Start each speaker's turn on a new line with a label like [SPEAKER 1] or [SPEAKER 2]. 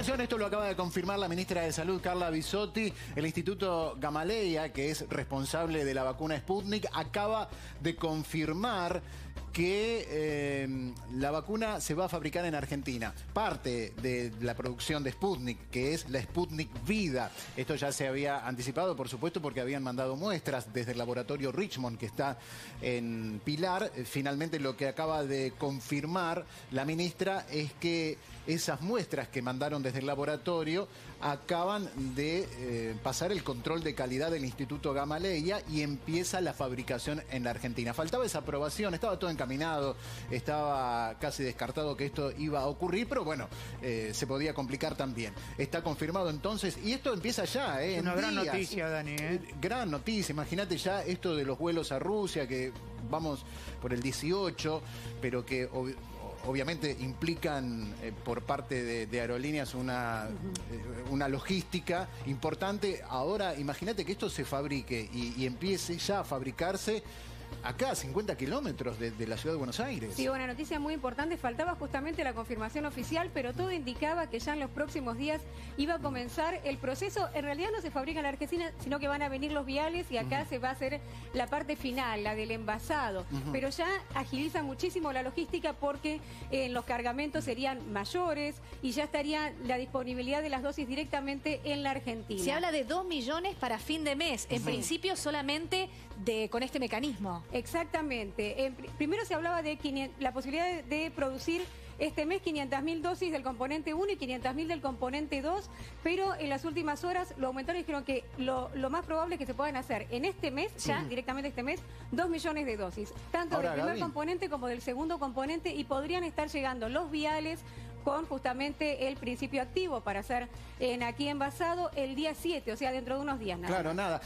[SPEAKER 1] esto lo acaba de confirmar la ministra de Salud, Carla Bisotti. El Instituto Gamaleya, que es responsable de la vacuna Sputnik, acaba de confirmar que eh, la vacuna se va a fabricar en Argentina. Parte de la producción de Sputnik, que es la Sputnik Vida. Esto ya se había anticipado, por supuesto, porque habían mandado muestras desde el laboratorio Richmond, que está en Pilar. Finalmente lo que acaba de confirmar la ministra es que esas muestras que mandaron desde el laboratorio acaban de eh, pasar el control de calidad del Instituto Gamaleya y empieza la fabricación en la Argentina. Faltaba esa aprobación, estaba todo encaminado, estaba casi descartado que esto iba a ocurrir, pero bueno, eh, se podía complicar también. Está confirmado entonces, y esto empieza ya, ¿eh?
[SPEAKER 2] Una gran noticia, Dani. ¿eh?
[SPEAKER 1] Gran noticia, imagínate ya esto de los vuelos a Rusia, que vamos por el 18, pero que obviamente implican eh, por parte de, aerolíneas una, eh, una logística importante. Ahora, imagínate que esto se fabrique y empiece ya a fabricarse acá a 50 kilómetros de, la ciudad de Buenos Aires.
[SPEAKER 3] Sí, una noticia muy importante. Faltaba justamente la confirmación oficial, pero todo indicaba que ya en los próximos días iba a comenzar el proceso. En realidad no se fabrica en la Argentina, sino que van a venir los viales y acá se va a hacer la parte final, la del envasado. Pero ya agiliza muchísimo la logística porque en eh, los cargamentos serían mayores y ya estaría la disponibilidad de las dosis directamente en la Argentina.
[SPEAKER 4] Se habla de 2 millones para fin de mes, en principio solamente de, con este mecanismo.
[SPEAKER 3] Exactamente. primero se hablaba de la posibilidad de, producir este mes 500.000 dosis del componente 1 y 500.000 del componente 2, pero en las últimas horas lo aumentaron y dijeron que lo, más probable es que se puedan hacer en este mes, ya directamente este mes, 2 millones de dosis, tanto del primer componente como del segundo componente, y podrían estar llegando los viales con justamente el principio activo para hacer en aquí envasado el día 7, o sea, dentro de unos días.
[SPEAKER 1] Nada claro, nada.